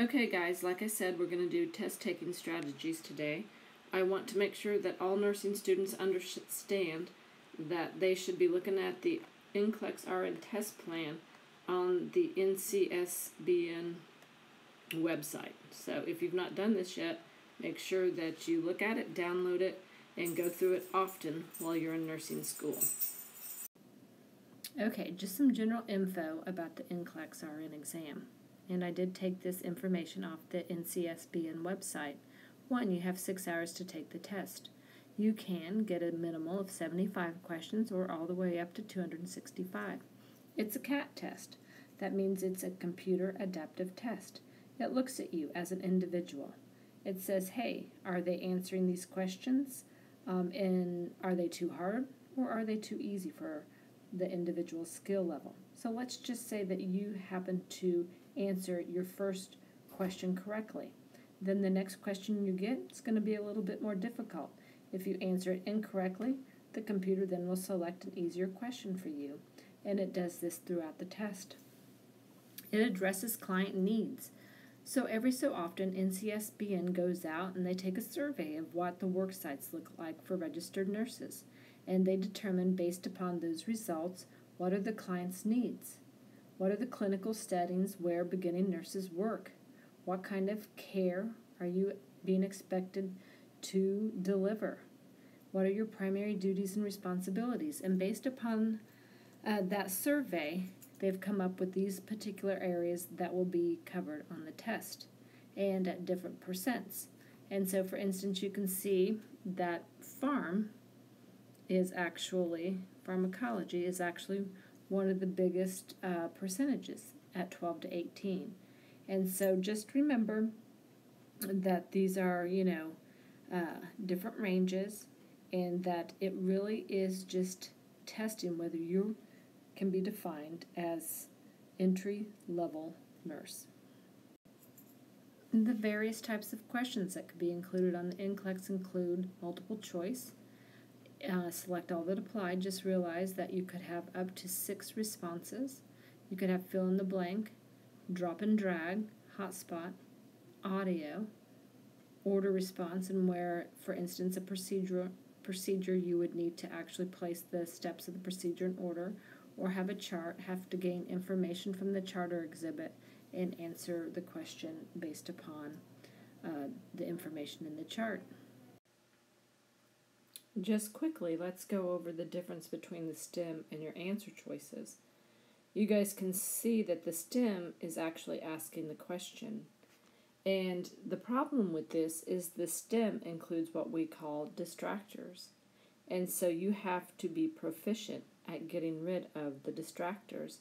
Okay, guys, like I said, we're going to do test taking strategies today. I want to make sure that all nursing students understand that they should be looking at the NCLEX RN test plan on the NCSBN website. So if you've not done this yet, make sure that you look at it, download it, and go through it often while you're in nursing school. Okay, just some general info about the NCLEX RN exam and I did take this information off the NCSBN website. One, you have six hours to take the test. You can get a minimal of 75 questions or all the way up to 265. It's a CAT test. That means it's a computer adaptive test. It looks at you as an individual. It says, hey, are they answering these questions? Um, and are they too hard or are they too easy for the individual skill level? So let's just say that you happen to answer your first question correctly. Then the next question you get is going to be a little bit more difficult. If you answer it incorrectly, the computer then will select an easier question for you, and it does this throughout the test. It addresses client needs. So every so often, NCSBN goes out and they take a survey of what the work sites look like for registered nurses, and they determine based upon those results what are the client's needs. What are the clinical settings where beginning nurses work? What kind of care are you being expected to deliver? What are your primary duties and responsibilities? And based upon uh, that survey, they've come up with these particular areas that will be covered on the test and at different percents. And so, for instance, you can see that farm is actually, pharmacology is actually one of the biggest uh, percentages at 12 to 18. And so just remember that these are, you know, uh, different ranges and that it really is just testing whether you can be defined as entry level nurse. The various types of questions that could be included on the NCLEX include multiple choice, uh, select all that apply, just realize that you could have up to six responses. You could have fill in the blank, drop and drag, hotspot, audio, order response, and where, for instance, a procedure procedure you would need to actually place the steps of the procedure in order, or have a chart, have to gain information from the chart or exhibit, and answer the question based upon uh, the information in the chart. Just quickly, let's go over the difference between the stem and your answer choices. You guys can see that the stem is actually asking the question. And the problem with this is the stem includes what we call distractors. And so you have to be proficient at getting rid of the distractors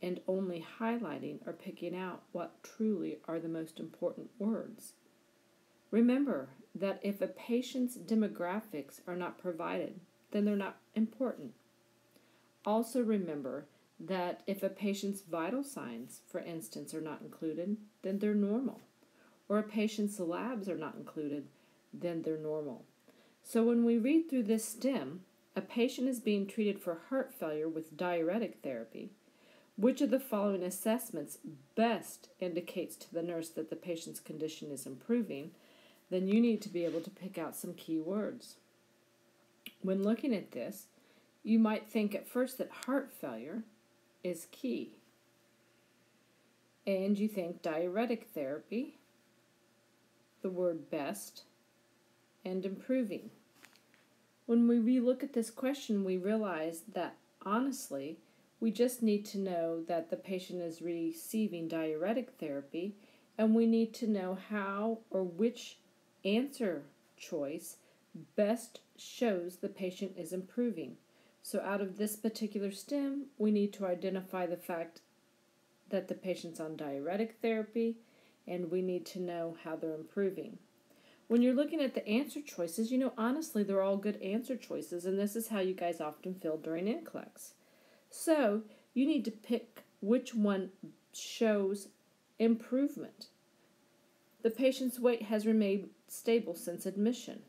and only highlighting or picking out what truly are the most important words. Remember that if a patient's demographics are not provided, then they're not important. Also, remember that if a patient's vital signs, for instance, are not included, then they're normal. Or a patient's labs are not included, then they're normal. So, when we read through this stem, a patient is being treated for heart failure with diuretic therapy. Which of the following assessments best indicates to the nurse that the patient's condition is improving? Then you need to be able to pick out some key words. When looking at this, you might think at first that heart failure is key. And you think diuretic therapy, the word best, and improving. When we relook at this question, we realize that honestly, we just need to know that the patient is receiving diuretic therapy and we need to know how or which answer choice best shows the patient is improving. So, out of this particular stem, we need to identify the fact that the patient's on diuretic therapy and we need to know how they're improving. When you're looking at the answer choices, you know, honestly, they're all good answer choices, and this is how you guys often feel during NCLEX. So, you need to pick which one shows improvement. The patient's weight has remained stable since admission.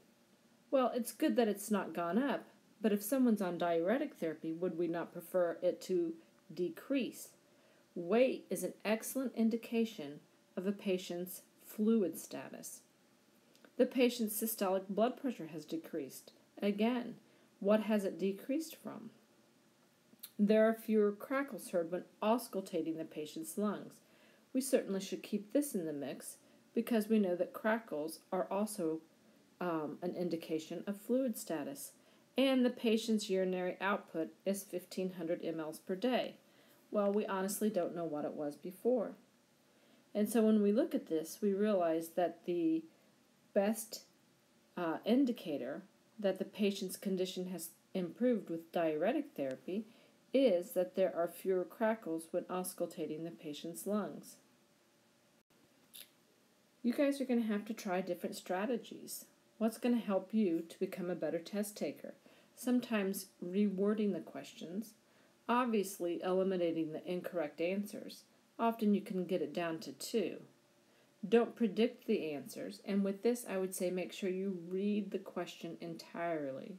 Well, it's good that it's not gone up, but if someone's on diuretic therapy, would we not prefer it to decrease? Weight is an excellent indication of a patient's fluid status. The patient's systolic blood pressure has decreased. Again, what has it decreased from? There are fewer crackles heard when auscultating the patient's lungs. We certainly should keep this in the mix because we know that crackles are also um, an indication of fluid status. And the patient's urinary output is 1500 mLs per day. Well, we honestly don't know what it was before. And so when we look at this, we realize that the best uh, indicator that the patient's condition has improved with diuretic therapy is that there are fewer crackles when auscultating the patient's lungs. You guys are going to have to try different strategies. What's going to help you to become a better test taker? Sometimes rewording the questions, obviously eliminating the incorrect answers. Often you can get it down to two. Don't predict the answers, and with this, I would say make sure you read the question entirely.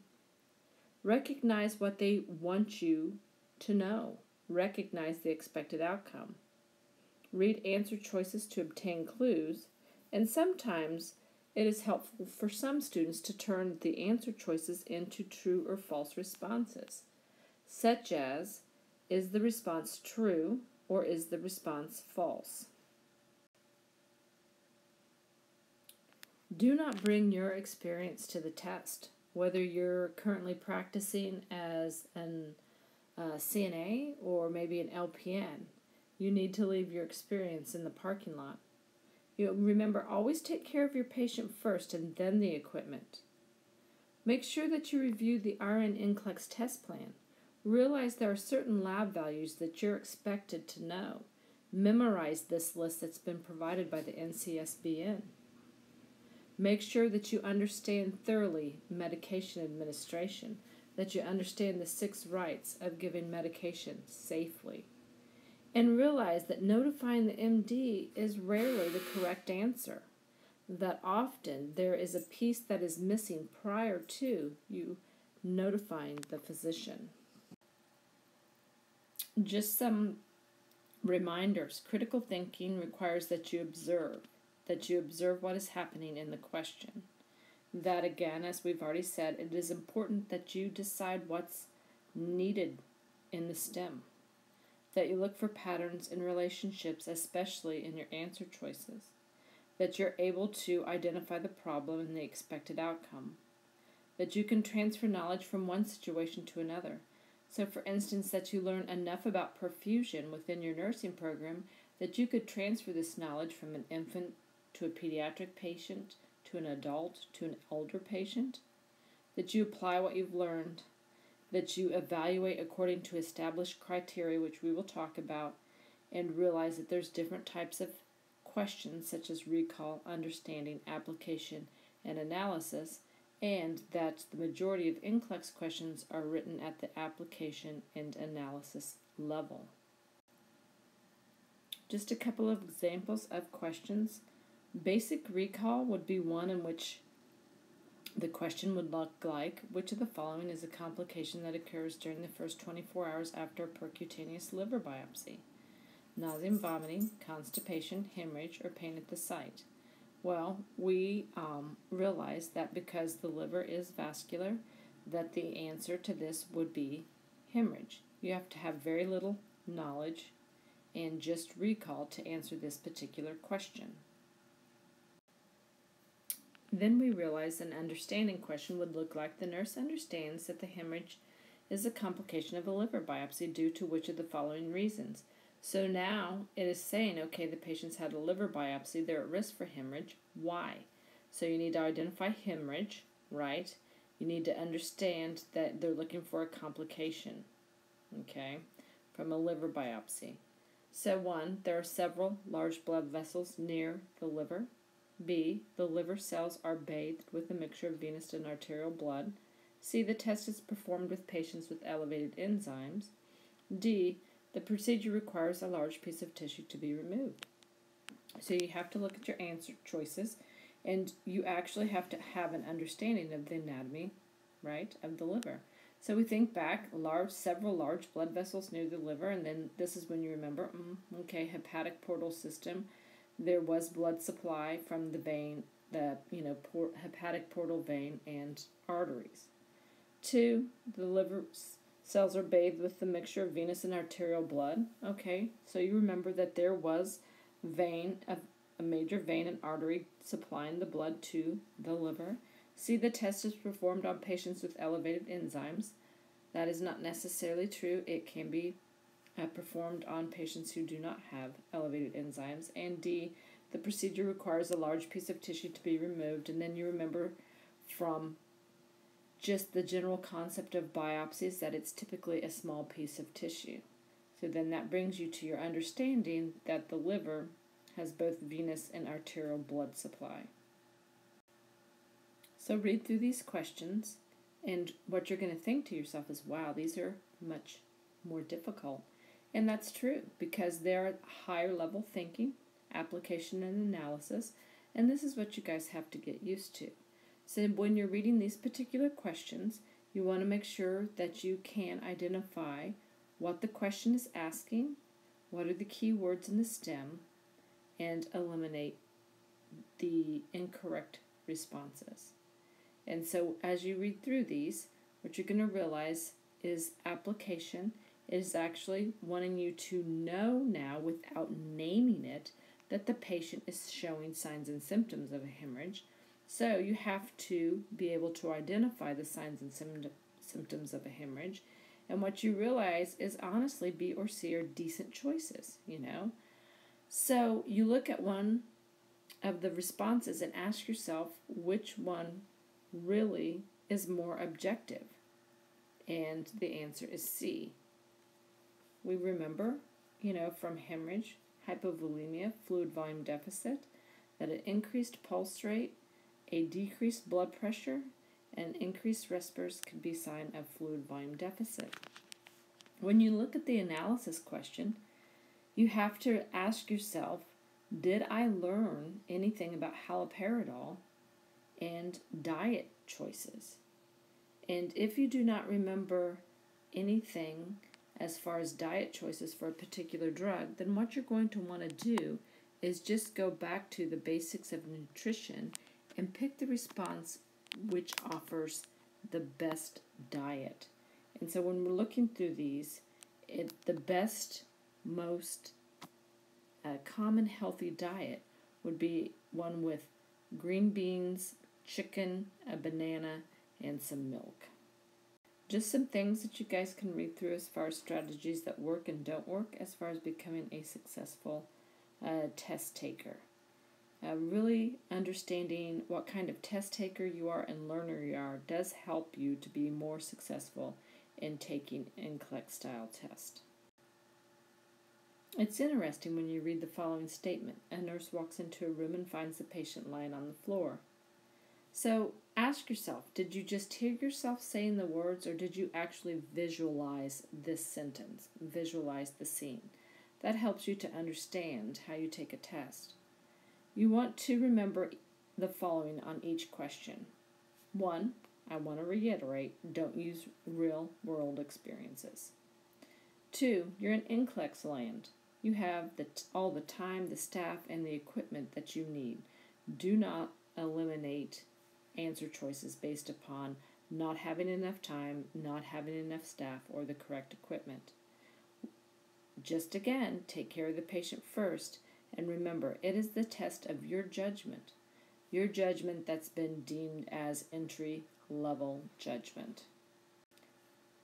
Recognize what they want you to know, recognize the expected outcome. Read answer choices to obtain clues, and sometimes it is helpful for some students to turn the answer choices into true or false responses, such as Is the response true or is the response false? Do not bring your experience to the test, whether you're currently practicing as an uh, CNA or maybe an LPN. You need to leave your experience in the parking lot. You remember always take care of your patient first and then the equipment. Make sure that you review the RN NCLEX test plan. Realize there are certain lab values that you're expected to know. Memorize this list that's been provided by the NCSBN. Make sure that you understand thoroughly medication administration, that you understand the six rights of giving medication safely. And realize that notifying the MD is rarely the correct answer, that often there is a piece that is missing prior to you notifying the physician. Just some reminders critical thinking requires that you observe that you observe what is happening in the question. That again, as we've already said, it is important that you decide what's needed in the stem. That you look for patterns in relationships, especially in your answer choices. That you're able to identify the problem and the expected outcome. That you can transfer knowledge from one situation to another. So, for instance, that you learn enough about perfusion within your nursing program that you could transfer this knowledge from an infant to a pediatric patient, to an adult, to an older patient, that you apply what you've learned, that you evaluate according to established criteria, which we will talk about, and realize that there's different types of questions such as recall, understanding, application, and analysis, and that the majority of NCLEX questions are written at the application and analysis level. Just a couple of examples of questions Basic recall would be one in which the question would look like which of the following is a complication that occurs during the first 24 hours after a percutaneous liver biopsy? Nausea and vomiting, constipation, hemorrhage, or pain at the site. Well, we um, realize that because the liver is vascular, that the answer to this would be hemorrhage. You have to have very little knowledge and just recall to answer this particular question. Then we realize an understanding question would look like the nurse understands that the hemorrhage is a complication of a liver biopsy due to which of the following reasons. So now it is saying, okay, the patient's had a liver biopsy, they're at risk for hemorrhage. Why? So you need to identify hemorrhage, right? You need to understand that they're looking for a complication, okay, from a liver biopsy. So, one, there are several large blood vessels near the liver. B. The liver cells are bathed with a mixture of venous and arterial blood. C. The test is performed with patients with elevated enzymes. D. The procedure requires a large piece of tissue to be removed. So you have to look at your answer choices and you actually have to have an understanding of the anatomy, right, of the liver. So we think back, large, several large blood vessels near the liver, and then this is when you remember, mm, okay, hepatic portal system, there was blood supply from the vein, the you know por- hepatic portal vein and arteries. Two, the liver cells are bathed with the mixture of venous and arterial blood. Okay, so you remember that there was vein, a, a major vein and artery supplying the blood to the liver. See, the test is performed on patients with elevated enzymes. That is not necessarily true. It can be performed on patients who do not have elevated enzymes. And D, the procedure requires a large piece of tissue to be removed. And then you remember from just the general concept of biopsies that it's typically a small piece of tissue. So then that brings you to your understanding that the liver has both venous and arterial blood supply. So read through these questions, and what you're going to think to yourself is, wow, these are much more difficult. And that's true because they're higher level thinking, application, and analysis, and this is what you guys have to get used to. So when you're reading these particular questions, you want to make sure that you can identify what the question is asking, what are the key words in the stem, and eliminate the incorrect responses. And so as you read through these, what you're going to realize is application is actually wanting you to know now without naming it that the patient is showing signs and symptoms of a hemorrhage so you have to be able to identify the signs and symptoms of a hemorrhage. And what you realize is honestly, B or C are decent choices, you know? So you look at one of the responses and ask yourself which one really is more objective. And the answer is C. We remember, you know, from hemorrhage, hypovolemia, fluid volume deficit, that an increased pulse rate a decreased blood pressure and increased respirs could be sign of fluid volume deficit. When you look at the analysis question, you have to ask yourself, did I learn anything about haloperidol and diet choices? And if you do not remember anything as far as diet choices for a particular drug, then what you're going to want to do is just go back to the basics of nutrition and pick the response which offers the best diet. And so when we're looking through these, it, the best, most uh, common healthy diet would be one with green beans, chicken, a banana, and some milk. Just some things that you guys can read through as far as strategies that work and don't work as far as becoming a successful uh, test taker. Uh, really understanding what kind of test taker you are and learner you are does help you to be more successful in taking NCLEX style test. It's interesting when you read the following statement. A nurse walks into a room and finds the patient lying on the floor. So ask yourself, did you just hear yourself saying the words or did you actually visualize this sentence, visualize the scene? That helps you to understand how you take a test. You want to remember the following on each question. One, I want to reiterate don't use real world experiences. Two, you're in NCLEX land. You have the all the time, the staff, and the equipment that you need. Do not eliminate answer choices based upon not having enough time, not having enough staff, or the correct equipment. Just again, take care of the patient first and remember, it is the test of your judgment, your judgment that's been deemed as entry level judgment.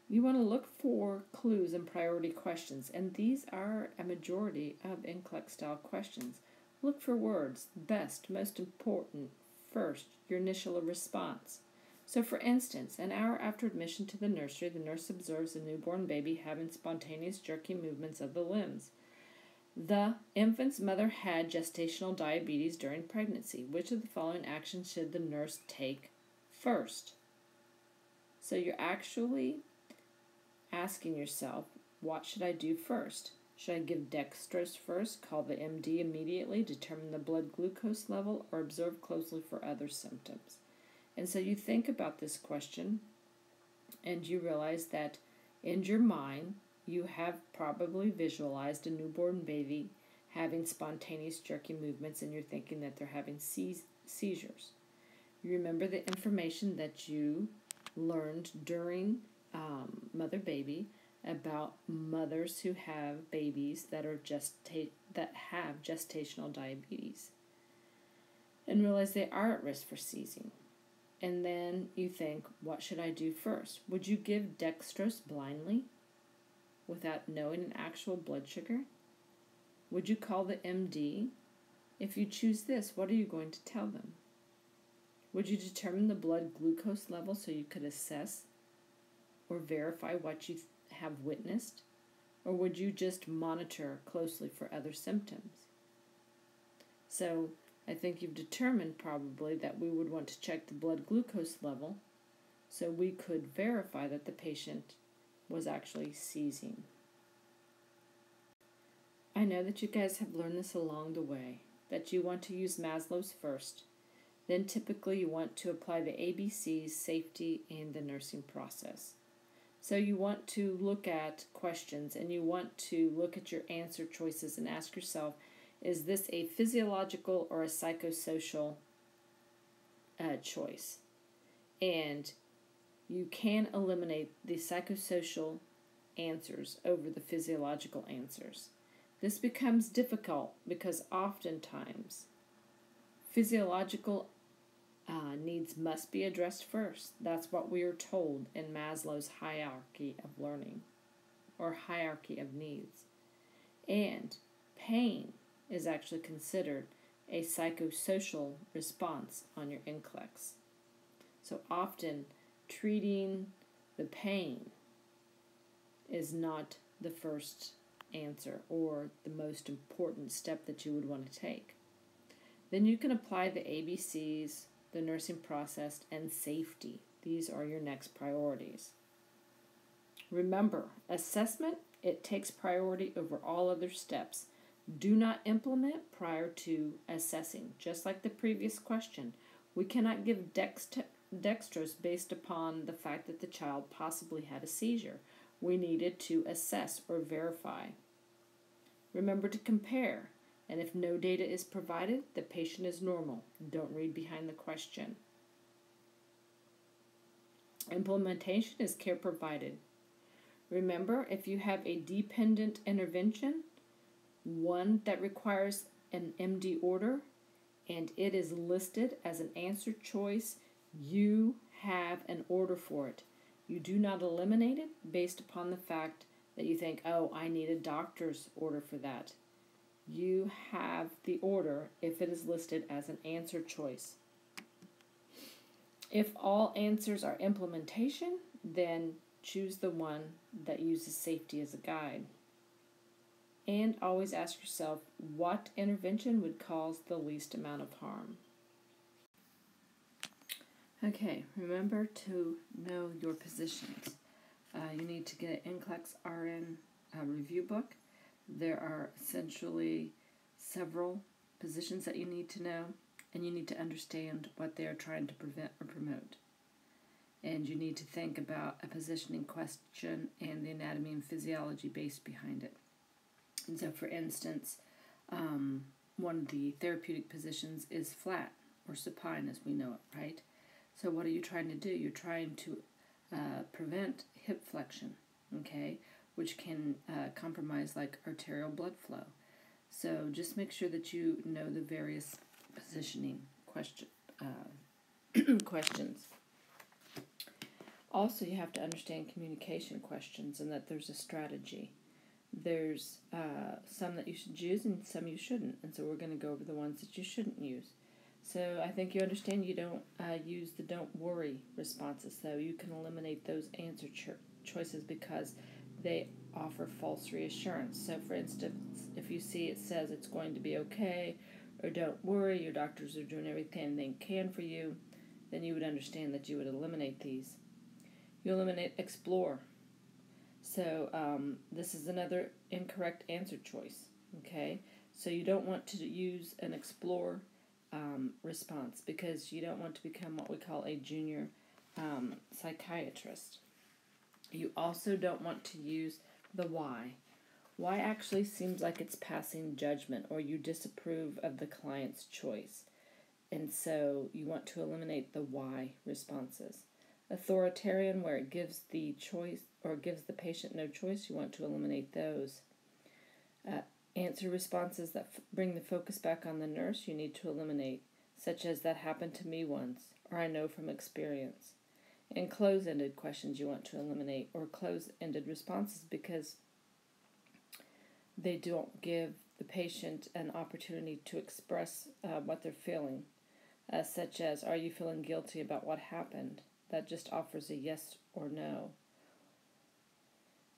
You want to look for clues and priority questions, and these are a majority of NCLEX style questions. Look for words, best, most important, first, your initial response. So, for instance, an hour after admission to the nursery, the nurse observes a newborn baby having spontaneous jerky movements of the limbs. The infant's mother had gestational diabetes during pregnancy. Which of the following actions should the nurse take first? So you're actually asking yourself, what should I do first? Should I give dextrose first, call the MD immediately, determine the blood glucose level, or observe closely for other symptoms? And so you think about this question and you realize that in your mind, you have probably visualized a newborn baby having spontaneous jerky movements and you're thinking that they're having seizures. You remember the information that you learned during um, mother baby about mothers who have babies that are gesta- that have gestational diabetes and realize they are at risk for seizing. And then you think, what should I do first? Would you give dextrose blindly without knowing an actual blood sugar? Would you call the MD? If you choose this, what are you going to tell them? Would you determine the blood glucose level so you could assess or verify what you have witnessed? Or would you just monitor closely for other symptoms? So, I think you've determined probably that we would want to check the blood glucose level so we could verify that the patient was actually seizing. I know that you guys have learned this along the way, that you want to use Maslow's first. Then typically you want to apply the ABCs, safety, and the nursing process. So you want to look at questions and you want to look at your answer choices and ask yourself, is this a physiological or a psychosocial uh, choice? And you can eliminate the psychosocial answers over the physiological answers. This becomes difficult because oftentimes physiological uh, needs must be addressed first. That's what we are told in Maslow's hierarchy of learning or hierarchy of needs. And pain is actually considered a psychosocial response on your NCLEX. So often, treating the pain is not the first answer or the most important step that you would want to take. Then you can apply the ABCs, the nursing process, and safety. These are your next priorities. Remember, assessment, it takes priority over all other steps. Do not implement prior to assessing. Just like the previous question, we cannot give dext- dextrose based upon the fact that the child possibly had a seizure. We needed to assess or verify. Remember to compare, and if no data is provided, the patient is normal. Don't read behind the question. Implementation is care provided. Remember, if you have a dependent intervention, one that requires an MD order, and it is listed as an answer choice, you have an order for it. You do not eliminate it based upon the fact that you think, oh, I need a doctor's order for that. You have the order if it is listed as an answer choice. If all answers are implementation, then choose the one that uses safety as a guide. And always ask yourself what intervention would cause the least amount of harm. Okay, remember to know your positions. Uh, you need to get an NCLEX RN uh, review book. There are essentially several positions that you need to know, and you need to understand what they are trying to prevent or promote. And you need to think about a positioning question and the anatomy and physiology based behind it. And so, for instance, um, one of the therapeutic positions is flat or supine as we know it, right? So, what are you trying to do? You're trying to uh, prevent hip flexion, okay, which can uh, compromise like arterial blood flow. So just make sure that you know the various positioning question uh, questions. Also, you have to understand communication questions and that there's a strategy. There's uh, some that you should use and some you shouldn't, and so we're going to go over the ones that you shouldn't use. So I think you understand you don't uh, use the don't worry responses, so you can eliminate those answer cho- choices because they offer false reassurance. So, for instance, if you see it says it's going to be okay, or don't worry, your doctors are doing everything they can for you, then you would understand that you would eliminate these. You eliminate explore. So, um, this is another incorrect answer choice. Okay, so you don't want to use an explore um, response because you don't want to become what we call a junior um, psychiatrist. You also don't want to use the why. Why actually seems like it's passing judgment or you disapprove of the client's choice. And so you want to eliminate the why responses. Authoritarian, where it gives the choice or gives the patient no choice, you want to eliminate those. Uh, answer responses that f- bring the focus back on the nurse, you need to eliminate, such as that happened to me once, or I know from experience. And close ended questions you want to eliminate, or close ended responses because they don't give the patient an opportunity to express uh, what they're feeling, uh, such as, Are you feeling guilty about what happened? That just offers a yes or no.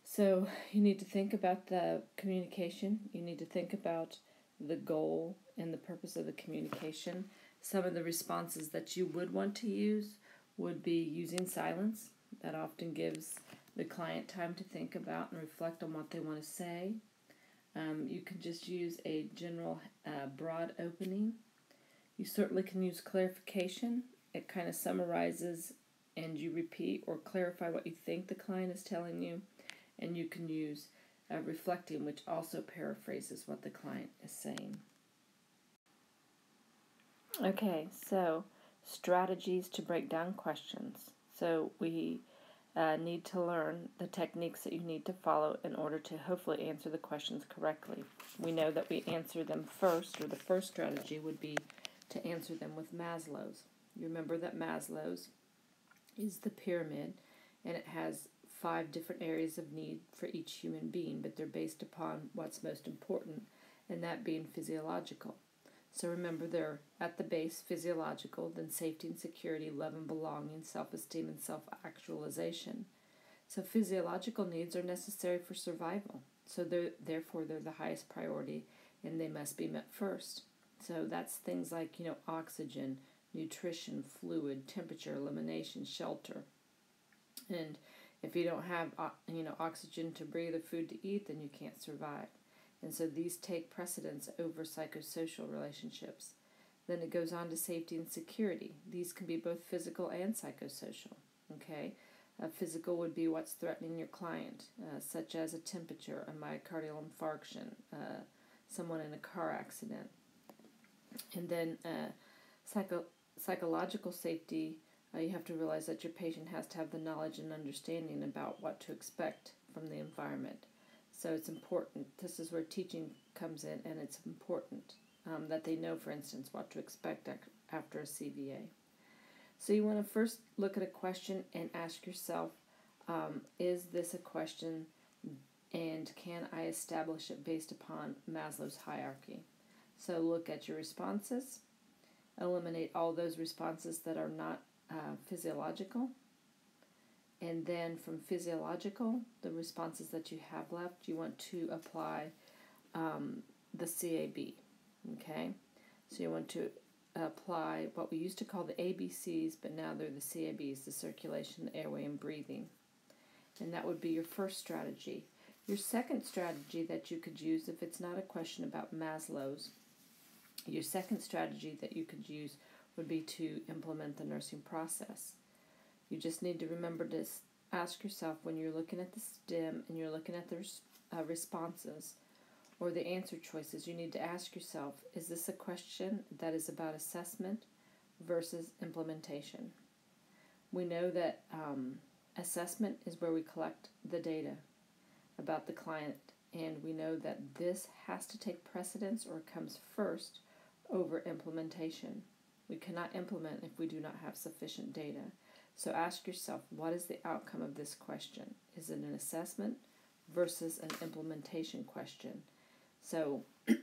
So you need to think about the communication, you need to think about the goal and the purpose of the communication. Some of the responses that you would want to use would be using silence. That often gives the client time to think about and reflect on what they want to say. Um, you can just use a general uh, broad opening. You certainly can use clarification. It kind of summarizes and you repeat or clarify what you think the client is telling you. And you can use uh, reflecting, which also paraphrases what the client is saying. Okay, so strategies to break down questions. So we uh, need to learn the techniques that you need to follow in order to hopefully answer the questions correctly. We know that we answer them first, or the first strategy would be to answer them with Maslow's. You remember that Maslow's is the pyramid, and it has five different areas of need for each human being, but they're based upon what's most important, and that being physiological. So remember, they're at the base physiological, then safety and security, love and belonging, self esteem, and self actualization. So physiological needs are necessary for survival. So they're, therefore, they're the highest priority and they must be met first. So that's things like, you know, oxygen, nutrition, fluid, temperature, elimination, shelter. And if you don't have, uh, you know, oxygen to breathe or food to eat, then you can't survive. And so these take precedence over psychosocial relationships. Then it goes on to safety and security. These can be both physical and psychosocial. Okay, a physical would be what's threatening your client, uh, such as a temperature, a myocardial infarction, uh, someone in a car accident. And then uh, psycho- psychological safety, uh, you have to realize that your patient has to have the knowledge and understanding about what to expect from the environment. So it's important. This is where teaching comes in, and it's important um, that they know, for instance, what to expect after a CVA. So you want to first look at a question and ask yourself um, is this a question and can I establish it based upon Maslow's hierarchy? So look at your responses, eliminate all those responses that are not uh, physiological and then from physiological, the responses that you have left, you want to apply um, the CAB. Okay? So you want to apply what we used to call the ABCs, but now they're the CABs the circulation, the airway, and breathing. And that would be your first strategy. Your second strategy that you could use, if it's not a question about Maslow's, your second strategy that you could use would be to implement the nursing process. You just need to remember to ask yourself when you're looking at the stem and you're looking at the uh, responses or the answer choices, you need to ask yourself is this a question that is about assessment versus implementation? We know that um, assessment is where we collect the data about the client, and we know that this has to take precedence or comes first over implementation. We cannot implement if we do not have sufficient data. So ask yourself what is the outcome of this question? Is it an assessment versus an implementation question? So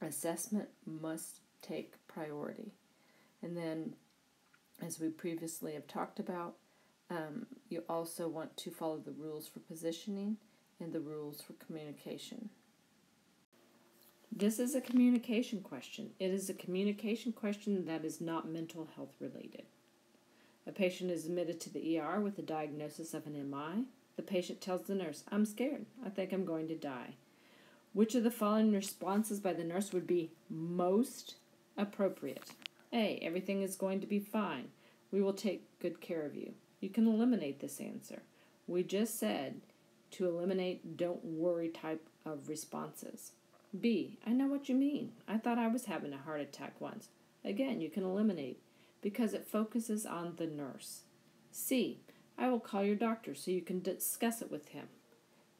assessment must take priority. And then, as we previously have talked about, um, you also want to follow the rules for positioning and the rules for communication. This is a communication question. It is a communication question that is not mental health related. A patient is admitted to the ER with a diagnosis of an MI. The patient tells the nurse, I'm scared. I think I'm going to die. Which of the following responses by the nurse would be most appropriate? A. Everything is going to be fine. We will take good care of you. You can eliminate this answer. We just said to eliminate don't worry type of responses. B. I know what you mean. I thought I was having a heart attack once. Again, you can eliminate because it focuses on the nurse. C. I will call your doctor so you can discuss it with him.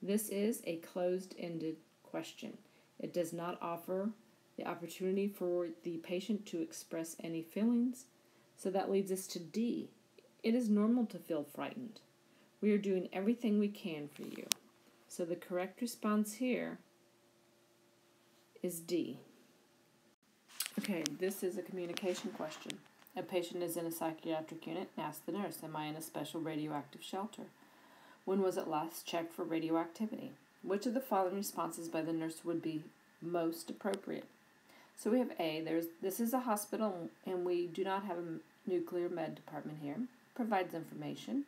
This is a closed ended question. It does not offer the opportunity for the patient to express any feelings. So that leads us to D. It is normal to feel frightened. We are doing everything we can for you. So the correct response here is D. Okay, this is a communication question. A patient is in a psychiatric unit and asks the nurse, Am I in a special radioactive shelter? When was it last checked for radioactivity? Which of the following responses by the nurse would be most appropriate? So we have A, there's this is a hospital and we do not have a nuclear med department here. Provides information.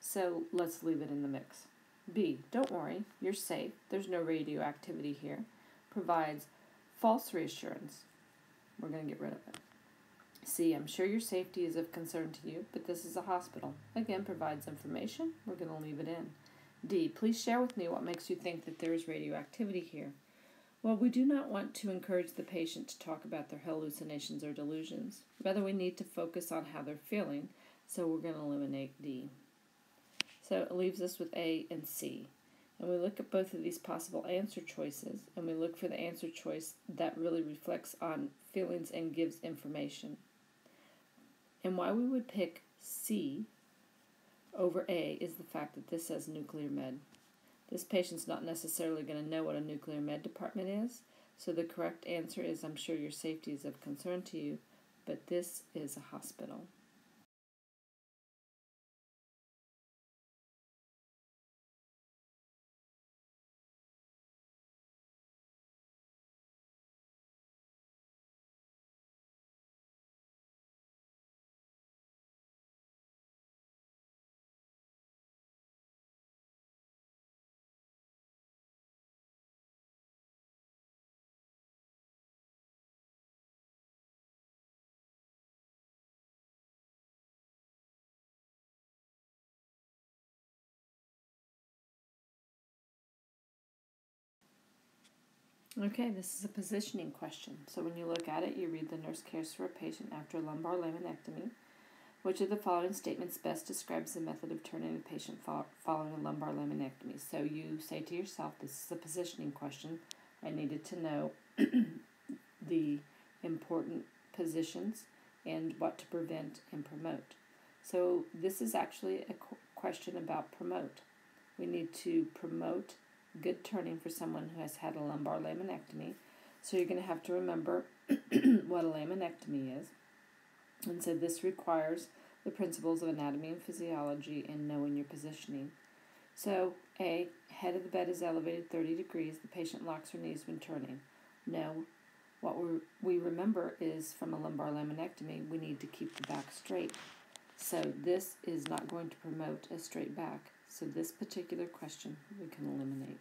So let's leave it in the mix. B, don't worry, you're safe. There's no radioactivity here. Provides false reassurance. We're going to get rid of it. C, I'm sure your safety is of concern to you, but this is a hospital. Again, provides information. We're going to leave it in. D, please share with me what makes you think that there is radioactivity here. Well, we do not want to encourage the patient to talk about their hallucinations or delusions. Rather, we need to focus on how they're feeling, so we're going to eliminate D. So it leaves us with A and C. And we look at both of these possible answer choices, and we look for the answer choice that really reflects on feelings and gives information. And why we would pick C over A is the fact that this says nuclear med. This patient's not necessarily going to know what a nuclear med department is, so the correct answer is I'm sure your safety is of concern to you, but this is a hospital. Okay, this is a positioning question. So when you look at it, you read the nurse cares for a patient after lumbar laminectomy. Which of the following statements best describes the method of turning a patient following a lumbar laminectomy? So you say to yourself, this is a positioning question. I needed to know the important positions and what to prevent and promote. So this is actually a question about promote. We need to promote good turning for someone who has had a lumbar laminectomy. So you're going to have to remember what a laminectomy is. And so this requires the principles of anatomy and physiology and knowing your positioning. So, A, head of the bed is elevated 30 degrees. The patient locks her knees when turning. No, what we we remember is from a lumbar laminectomy, we need to keep the back straight. So this is not going to promote a straight back. So this particular question we can eliminate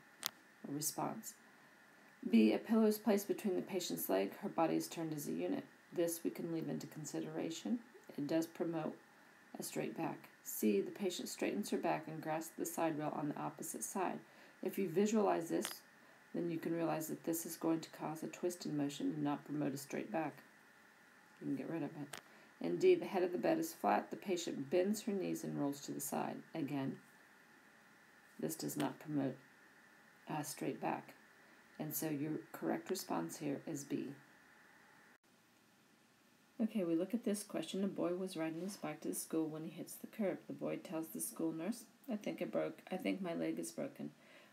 a response. B. A pillow is placed between the patient's leg. Her body is turned as a unit. This we can leave into consideration. It does promote a straight back. C. The patient straightens her back and grasps the side rail on the opposite side. If you visualize this, then you can realize that this is going to cause a twist in motion and not promote a straight back. You can get rid of it. And D. The head of the bed is flat. The patient bends her knees and rolls to the side. Again, this does not promote a straight back. And so your correct response here is B. Okay, we look at this question. A boy was riding his bike to the school when he hits the curb. The boy tells the school nurse, I think it broke. I think my leg is broken.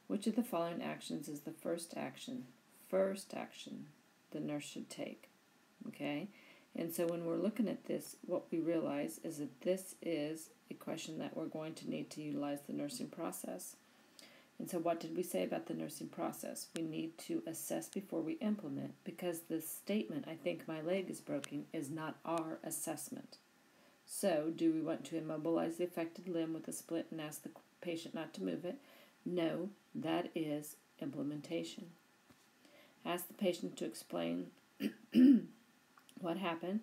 Which of the following actions is the first action? First action the nurse should take. Okay? And so when we're looking at this, what we realize is that this is a question that we're going to need to utilize the nursing process. And so, what did we say about the nursing process? We need to assess before we implement because the statement, I think my leg is broken, is not our assessment. So, do we want to immobilize the affected limb with a splint and ask the patient not to move it? No, that is implementation. Ask the patient to explain what happened.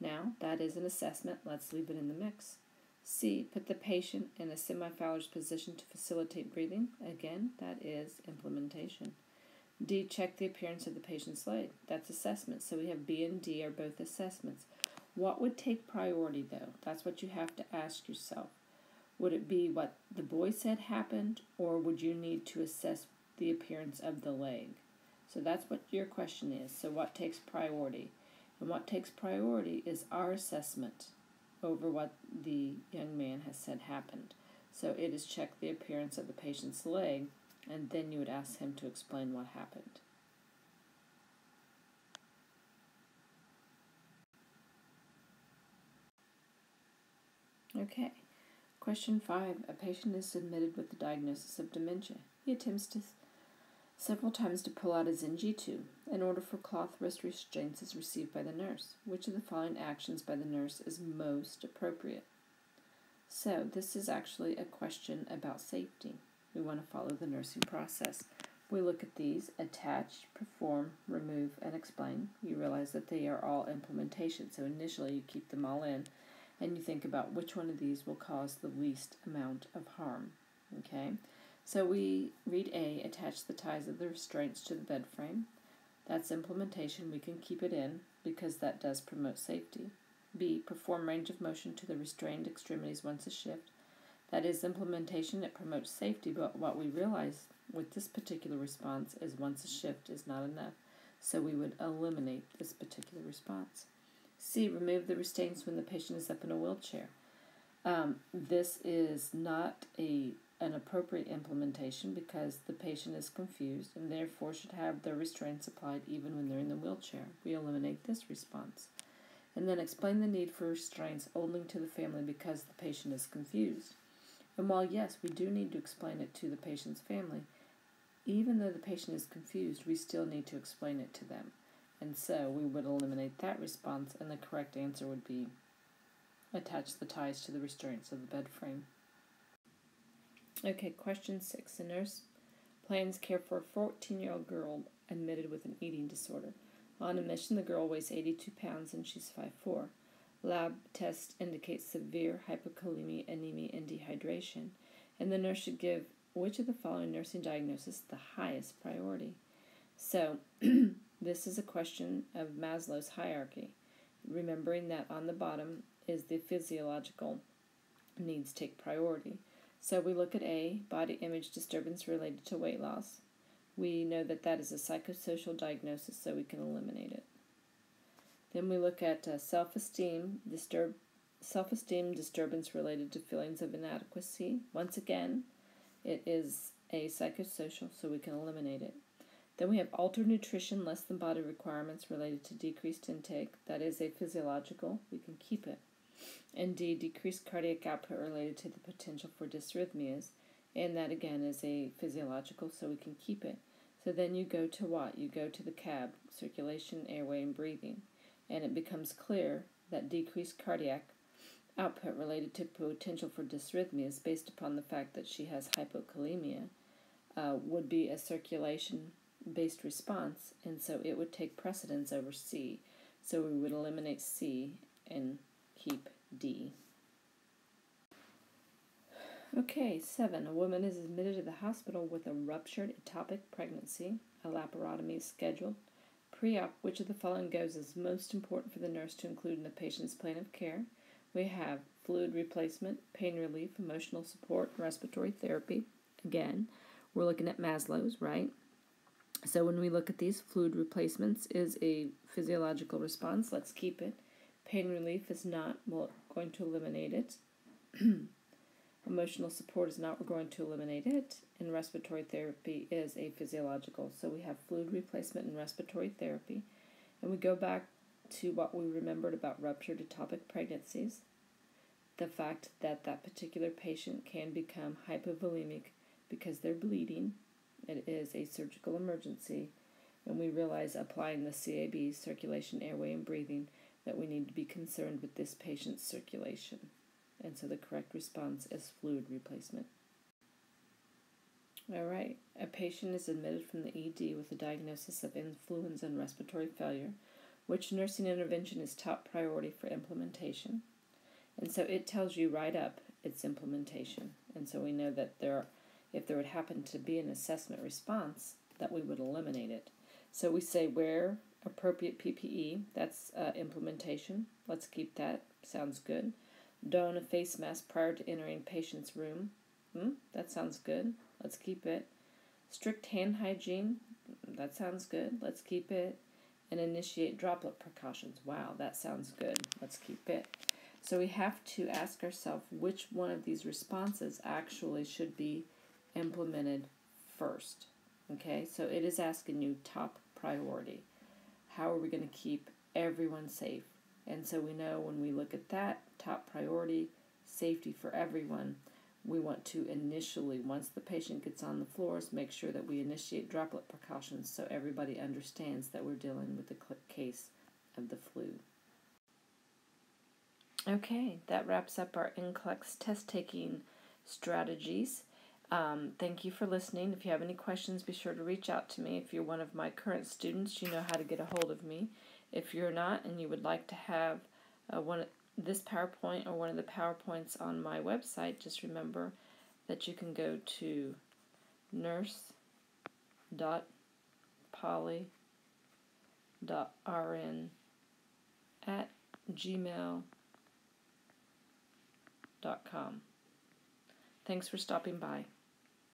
Now, that is an assessment. Let's leave it in the mix. C. Put the patient in a semi Fowler's position to facilitate breathing. Again, that is implementation. D. Check the appearance of the patient's leg. That's assessment. So we have B and D are both assessments. What would take priority, though? That's what you have to ask yourself. Would it be what the boy said happened, or would you need to assess the appearance of the leg? So that's what your question is. So, what takes priority? And what takes priority is our assessment over what the young man has said happened. So, it is check the appearance of the patient's leg, and then you would ask him to explain what happened. Okay. Question 5. A patient is admitted with the diagnosis of dementia. He attempts to several times to pull out his NG tube. An order for cloth wrist restraints is received by the nurse. Which of the following actions by the nurse is most appropriate? So, this is actually a question about safety. We want to follow the nursing process. We look at these attach, perform, remove, and explain. You realize that they are all implementation. So, initially, you keep them all in and you think about which one of these will cause the least amount of harm. Okay? So we read A, attach the ties of the restraints to the bed frame. That's implementation. We can keep it in because that does promote safety. B, perform range of motion to the restrained extremities once a shift. That is implementation. It promotes safety, but what we realize with this particular response is once a shift is not enough. So we would eliminate this particular response. C, remove the restraints when the patient is up in a wheelchair. Um, this is not a an appropriate implementation because the patient is confused and therefore should have the restraints applied even when they're in the wheelchair. We eliminate this response. And then explain the need for restraints only to the family because the patient is confused. And while, yes, we do need to explain it to the patient's family, even though the patient is confused, we still need to explain it to them. And so we would eliminate that response, and the correct answer would be attach the ties to the restraints of the bed frame. Okay, question six. A nurse plans care for a 14 year old girl admitted with an eating disorder. On admission, the girl weighs 82 pounds and she's 5'4. Lab test indicates severe hypokalemia, anemia, and dehydration. And the nurse should give which of the following nursing diagnosis the highest priority? So, this is a question of Maslow's hierarchy, remembering that on the bottom is the physiological needs take priority. So we look at A, body image disturbance related to weight loss. We know that that is a psychosocial diagnosis, so we can eliminate it. Then we look at uh, self-esteem, disturb, self-esteem disturbance related to feelings of inadequacy. Once again, it is a psychosocial, so we can eliminate it. Then we have altered nutrition less than body requirements related to decreased intake. That is a physiological. We can keep it and D, decreased cardiac output related to the potential for dysrhythmias, and that again is a physiological, so we can keep it. So then you go to what? You go to the CAB, circulation, airway, and breathing, and it becomes clear that decreased cardiac output related to potential for dysrhythmias based upon the fact that she has hypokalemia uh, would be a circulation based response, and so it would take precedence over C. So we would eliminate C and keep D. Okay, seven. A woman is admitted to the hospital with a ruptured ectopic pregnancy. A laparotomy is scheduled. Pre op, which of the following goes is most important for the nurse to include in the patient's plan of care? We have fluid replacement, pain relief, emotional support, respiratory therapy. Again, we're looking at Maslow's, right? So when we look at these, fluid replacements is a physiological response. Let's keep it. Pain relief is not, going to eliminate it. Emotional support is not, going to eliminate it. And respiratory therapy is a physiological. So we have fluid replacement and respiratory therapy. And we go back to what we remembered about ruptured ectopic pregnancies. The fact that that particular patient can become hypovolemic because they're bleeding. It is a surgical emergency. And we realize applying the CAB, circulation, airway, and breathing, that we need to be concerned with this patient's circulation. And so the correct response is fluid replacement. All right, a patient is admitted from the ED with a diagnosis of influenza and respiratory failure. Which nursing intervention is top priority for implementation? And so it tells you right up its implementation. And so we know that there, if there would happen to be an assessment response, that we would eliminate it. So we say wear appropriate PPE, that's uh, implementation. Let's keep that, sounds good. Don a face mask prior to entering patient's room. Hmm, that sounds good. Let's keep it. Strict hand hygiene. That sounds good. Let's keep it. And initiate droplet precautions. Wow, that sounds good. Let's keep it. So we have to ask ourselves which one of these responses actually should be implemented first. Okay, so it is asking you top priority. How are we going to keep everyone safe? And so we know when we look at that top priority, safety for everyone, we want to initially, once the patient gets on the floors, make sure that we initiate droplet precautions so everybody understands that we're dealing with a case of the flu. Okay, that wraps up our NCLEX test taking strategies. Um, thank you for listening. If you have any questions, be sure to reach out to me. If you're one of my current students, you know how to get a hold of me. If you're not and you would like to have uh, one this PowerPoint or one of the PowerPoints on my website, just remember that you can go to nurse.polly.rn at gmail.com. Thanks for stopping by.